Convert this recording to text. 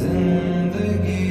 जिंदगी